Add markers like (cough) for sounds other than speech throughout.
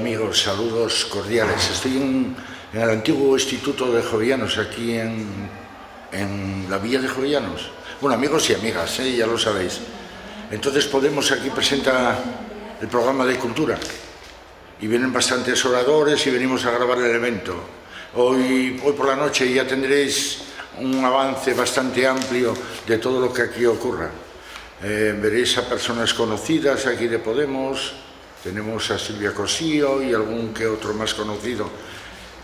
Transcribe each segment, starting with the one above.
Amigos, saludos cordiales. Estoy en, en el antiguo Instituto de Jovellanos, aquí en, en la Villa de Jovellanos. Bueno, amigos y amigas, ¿eh? ya lo sabéis. Entonces Podemos aquí presenta el programa de cultura y vienen bastantes oradores y venimos a grabar el evento. Hoy, hoy por la noche ya tendréis un avance bastante amplio de todo lo que aquí ocurra. Eh, veréis a personas conocidas aquí de Podemos, tenemos a Silvia Cosío y algún que otro más conocido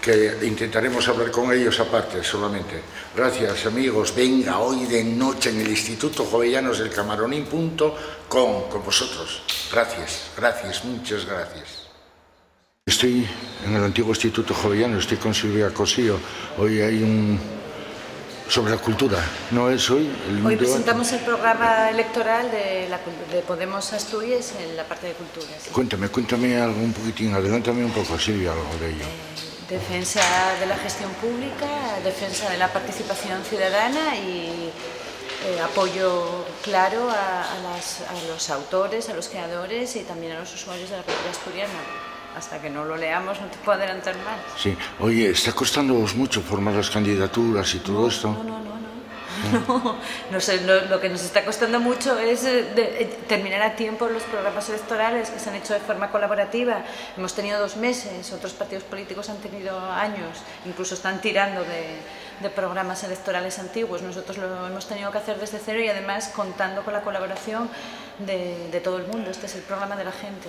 que intentaremos hablar con ellos aparte solamente. Gracias amigos, venga hoy de noche en el Instituto Jovellanos del Camaronín.com con vosotros. Gracias, gracias, muchas gracias. Estoy en el antiguo Instituto Jovellanos, estoy con Silvia Cosío. Hoy hay un sobre la cultura, ¿no es hoy? El hoy presentamos el programa electoral de, la, de, Podemos Asturias en la parte de cultura. ¿sí? Cuéntame, cuéntame algo un poquitín, adelántame un poco, Silvia, algo de ello. Eh, defensa de la gestión pública, defensa de la participación ciudadana y eh, apoyo claro a, a, las, a los autores, a los creadores y también a los usuarios de la cultura asturiana hasta que no lo leamos no te puedo adelantar más. Sí, oye, ¿está costándoos mucho formar las candidaturas y todo no, esto? No, no, no, no. (laughs) No, no sé, no, lo que nos está costando mucho es eh, de, eh, terminar a tiempo los programas electorales que se han hecho de forma colaborativa. Hemos tenido dos meses, otros partidos políticos han tenido años, incluso están tirando de, de programas electorales antiguos. Nosotros lo hemos tenido que hacer desde cero y además contando con la colaboración de, de todo el mundo. Este es el programa de la gente.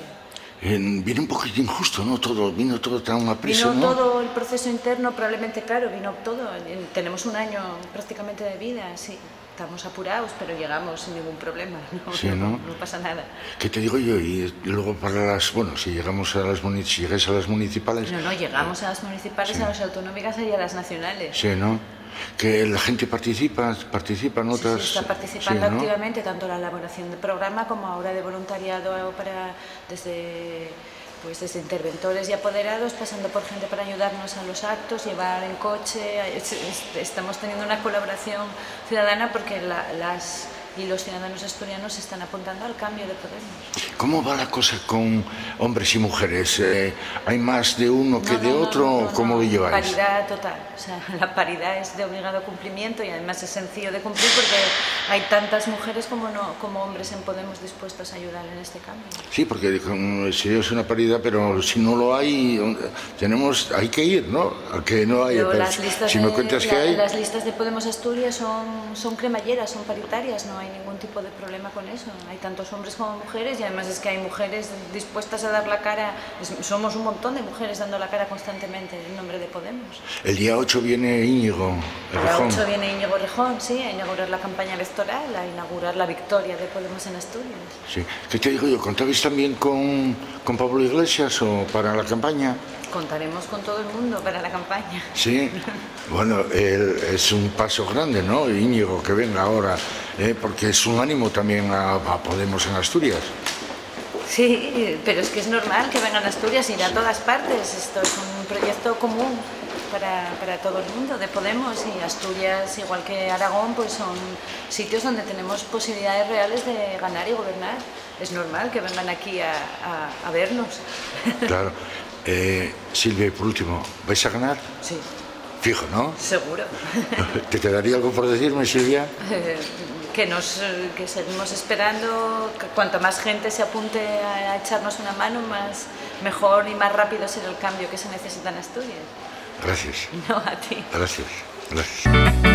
Eh, viene un poquito injusto, ¿no? Todo, vino todo tan a prisa, Vino ¿no? todo el proceso interno, probablemente, claro, vino todo. Tenemos un año prácticamente de vida, sí. Estamos apurados, pero llegamos sin ningún problema. No, sí, ¿no? no, no pasa nada. ¿Qué te digo yo? Y luego para las, bueno, si llegamos a las, si llegáis a las municipales... No, no, llegamos a las municipales, Sí. a las autonómicas y a las nacionales. Sí, ¿no? Que la gente participa, participan Sí, otras... sí, está participando sí, ¿no? activamente tanto en la elaboración del programa como ahora de voluntariado para desde pues desde interventores y apoderados, pasando por gente para ayudarnos a los actos, llevar en coche. Es- es- Estamos teniendo una colaboración ciudadana porque la- las y los ciudadanos asturianos se están apuntando al cambio de Podemos. ¿Cómo va la cosa con hombres y mujeres? Eh, ¿Hay más de uno que No, de no, no, otro? no, ¿Cómo lo lleváis? Paridad total. O sea, (laughs) la paridad es de obligado cumplimiento y además es sencillo de cumplir porque hay tantas mujeres como, no, como hombres en Podemos dispuestos a ayudar en este cambio. Sí, porque mm, si es una paridad, pero si no lo hay, tenemos, hay que ir, ¿no? A que no hay. Pero pero las listas, si de, me cuentas que hay, las listas de Podemos Asturias son, son cremalleras, son paritarias, no hay ningún tipo de problema con eso. Hay tantos hombres como mujeres y además es que hay mujeres dispuestas a dar la cara. Somos un montón de mujeres dando la cara constantemente en nombre de Podemos. el día 8 viene Íñigo, el A las Rejón. 8 viene Íñigo Rejón, sí, a inaugurar la campaña electoral, a inaugurar la victoria de Podemos en Asturias. Sí. ¿Qué te digo yo? ¿Contabais también con, con Pablo Iglesias o para la campaña? Contaremos con todo el mundo para la campaña. Sí. Bueno, él- es un paso grande, ¿no? Íñigo, que venga ahora, ¿eh? porque es un ánimo también a, a Podemos en Asturias. Sí, pero es que es normal que vengan a Asturias y a todas partes. Esto es un proyecto común para, para todo el mundo de Podemos y Asturias, igual que Aragón, pues son sitios donde tenemos posibilidades reales de ganar y gobernar. Es normal que vengan aquí a, a- a vernos. Claro. Eh, Silvia, y por último, ¿vais a ganar? Sí, Fijo, ¿no? seguro. (laughs) ¿Te quedaría algo por decirme, Silvia? Eh, que nos que seguimos esperando que cuanto más gente se apunte a, a echarnos una mano más mejor y más rápido será el cambio que se necesita en Asturias Gracias. no a ti Gracias. Gracias.